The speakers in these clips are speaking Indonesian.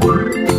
Bye.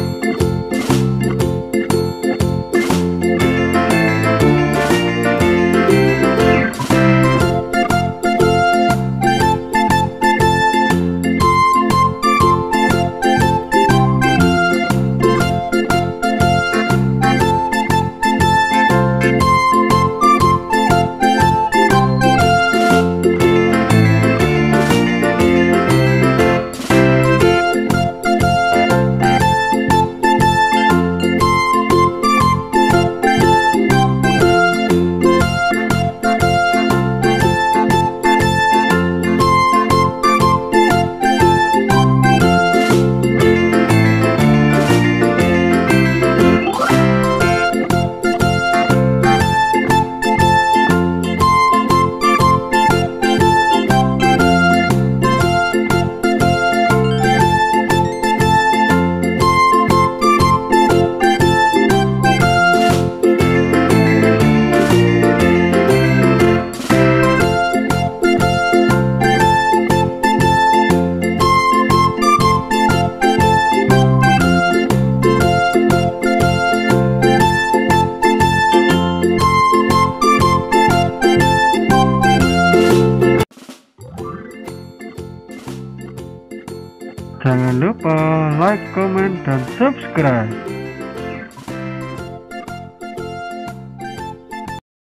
Jangan lupa like, comment, dan subscribe.